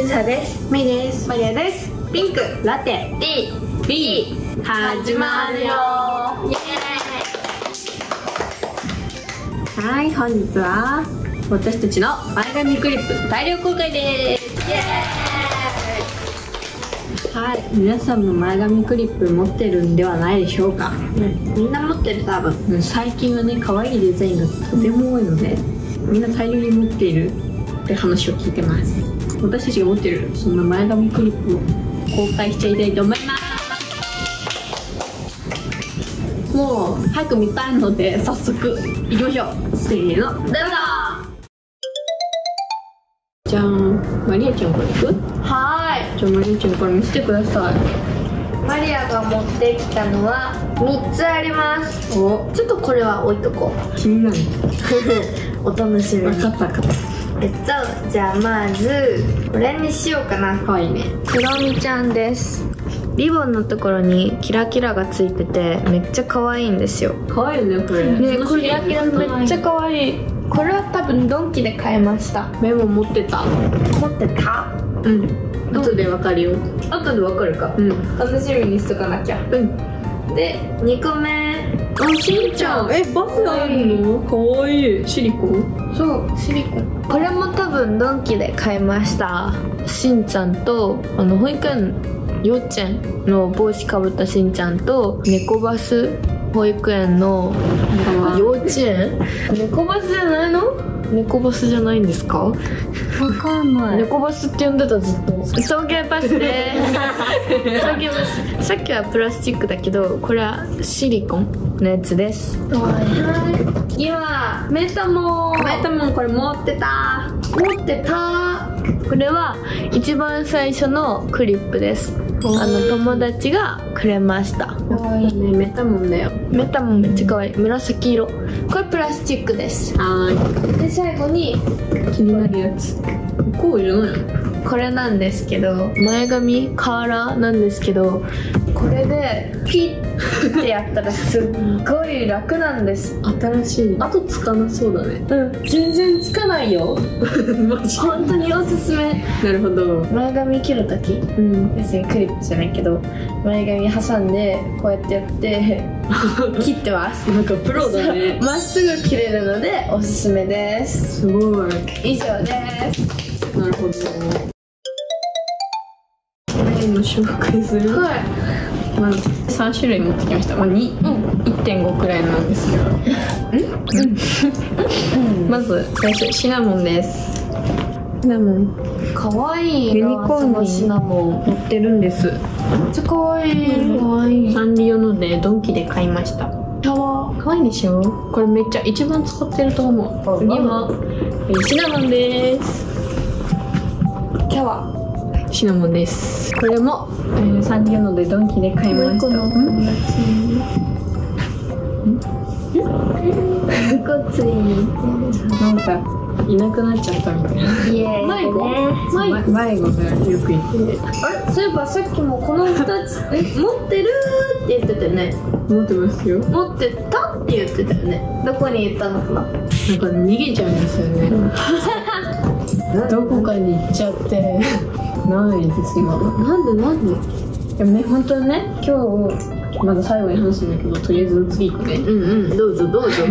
ゆずはです。メイです。マリアです。ピンク。ラテ。D B 始まるよ。はい本日は私たちの前髪クリップ。大量公開です。はい。皆さんも前髪クリップ持ってるんではないでしょうか、みんな持ってる多分。うん。最近はね可愛いデザインがとても多いのでみんな大量に持っているって話を聞いてます私たちが持ってるそんな前髪クリップを公開しちゃいたいと思いますもう早く見たいので早速行きましょう。せーの。どうぞ。じゃんマリアちゃんこれいくはじゃあマリアちゃんこれ見せてくださいマリアが持ってきたのは3つあります。お。ちょっとこれは置いとこ気になる。う お楽しみ分にかった分かっえっとじゃあまずこれにしようかな。た可愛い。ねクロミちゃんです。リボンのところにキラキラがついててめっちゃ可愛いんですよ。可愛いよねこれ。ねこれキラキラめっちゃ可愛い。これは多分ドンキで買いました。メモ持ってた。持ってた？うん。後でわかるよ。後でわかるか。うん。楽しみにしとかなきゃ。うん。で2個目あしんちゃん。えバスあるの？かわいい。シリコ？ンそうシリコ。ンこれも多分ドンキで買いました。しんちゃんとあの保育園幼稚園の帽子かぶったしんちゃんと猫バス保育園の幼稚園？猫バスじゃないの？猫バスじゃないんですか？わかんな猫バスって呼んでたずっと。送迎バスで。す 送迎バス。さっきはプラスチックだけどこれはシリコンのやつです。はい。次はメタモン。メタモンこれ持ってた。持ってた。これは一番最初のクリップですあの友達がくれました。かわい。いねメタモンだよ。メタモンめっちゃ可愛い。紫色これプラスチックです。はで最後に気になるやつ。こうじゃないのこれなんですけど。前髪？カーラー？なんですけどこれでピッてやったらすっごい楽なんです。新しい。後つかなそうだね。うん。全然つかないよ。マジ本当におすすめ。なるほど。前髪切るときうん。別にクリップじゃないけど前髪挟んでこうやってやって 切ってます。なんかプロだね。まっすぐ切れるのでおすすめです。すごい。以上です。なるほど今紹介する。はい。まず3種類持ってきました、まあ、2 1.5くらいなんですけど。まず最初シナモンです。シナモン。かわいいユニコーンにシナモン。乗ってるんです。めっちゃかわい。いかわいいサンリオのでドンキで買いました。タワ可愛いでしょ？これめっちゃ一番使ってると思う。うん。次もえーシナモンです。ーキャワシナモンです。これも、えーサンリオのでドンキで買いました。ん？ごつなん？かいなくなっちゃったみたいな迷子ね迷子がよくいてあれそういえばさっきもこの2つえ持ってるって言ってたよね持ってますよ持ってたって言ってたよねどこに行ったのかななん？か逃げちゃうん？ですよねどこかに行っちゃって。ないです今。なんでなんで？でもね本当はね今日まだ最後に話すんだけどとりあえず次行くねうんうんどうぞどうぞ。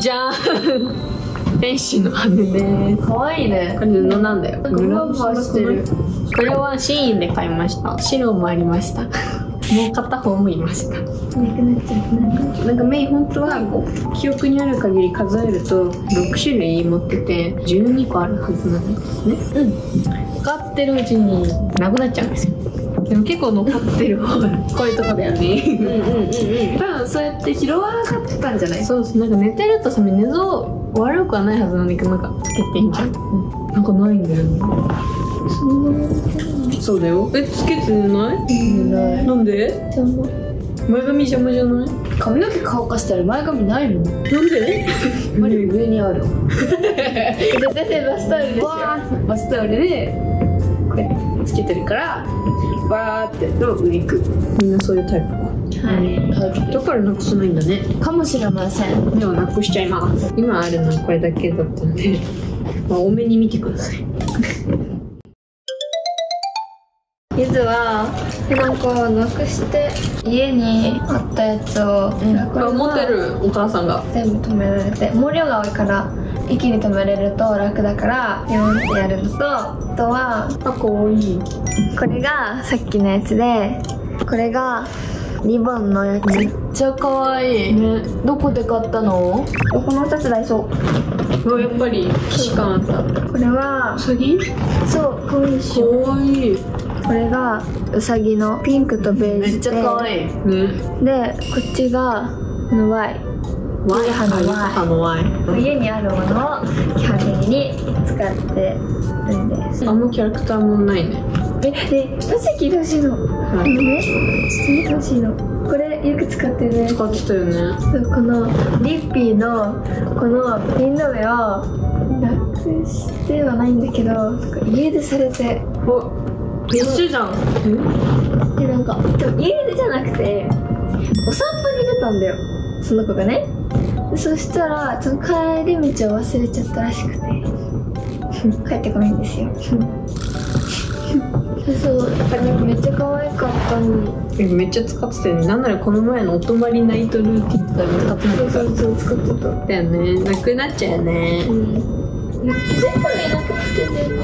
じゃーん。天使の羽です。かわいいね。これ布なんだよ？なんかふわふわしてる。これはシーインで買いました。白もありました。もう片方もいましたなくなっちゃったなんかメイ本当は記憶にある限り数えると6種類持ってて12個あるはずなんですね。うん使ってるうちになくなっちゃうんですよ。でも結構残ってる方がこういうとこだよね。うんうんうんうん。多分そうやって拾わなかったんじゃない？そうそう。なんか寝てるとさ寝相悪くはないはずなんだけどなんかつけてんじゃん、なんかないんだよね。そう。だよ。えつけてない？ない。なんで？前髪邪魔じゃない髪の毛乾かしたら前髪ないもん。なんで？マリ上にある。で出てバスタオルでバスタオルでこうやってつけてるからバーって。やると上行く。みんなそういうタイプか。はい。だからなくさないんだね。かもしれません。ではなくしちゃいます。今あるのはこれだけだったんで、まあ、多めに見てください ゆずはなんかなくして家にあったやつを、これは持ってるお母さんが。全部止められて毛量が多いから一気に止めれると楽だからピョンってやるのとあとはあかわい。いこれがさっきのやつでこれがリボンのやつ。めっちゃかわい。い、ね。どこで買ったの？この2つダイソーうわやっぱり既視感あった。これはうさぎそうかわいいでしかょわい。いねこれがうさぎのピンクとベージュでめっちゃかわい。いね。でこっちがこの Y ワイ？ハの Y 家にあるものを基本的に使ってるんです。あんまキャラクターもないね。えでマジで聞いてほしいの。はい。ねちょっと見てほしいの。これよく使ってる。ね使ってたよね。そうこのリッピーのこのピン止めをなくしてはないんだけど家出されて。お一緒じゃん。でなんかでも家出じゃなくてお散歩に出たんだよ。その子がね。でそしたらその帰り道を忘れちゃったらしくて。帰ってこないんですよ。でそうだからめっちゃ可愛かったのえめっちゃ使ってたよね。なんならこの前のお泊まりナイトルーティンとかで使ってたそうそう使ってた。だよね。なくなっちゃうよね。うん。全部いなくなってんだよね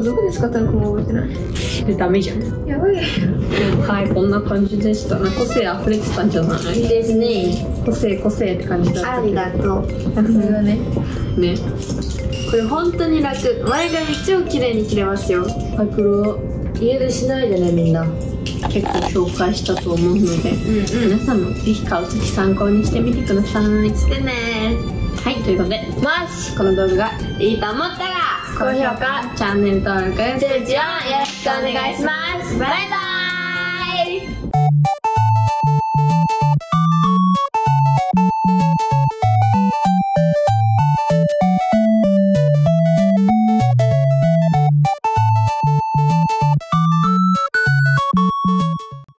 どこで使ったのかも覚えてない。でダメじゃん。やばい。はいこんな感じでした。ね個性溢れてたんじゃない？いいですね。個性個性って感じだったありがとう。それはね。ね。これ本当に楽。前髪超綺麗に切れますよ。マクロ家出しないでねみんな。結構紹介したと思うので、うん皆さんもぜひ買う時参考にしてみてください。してねはいということでもしこの動画がいいと思ったら高評価チャンネル登録通知をよろしくお願いします。バイバイ。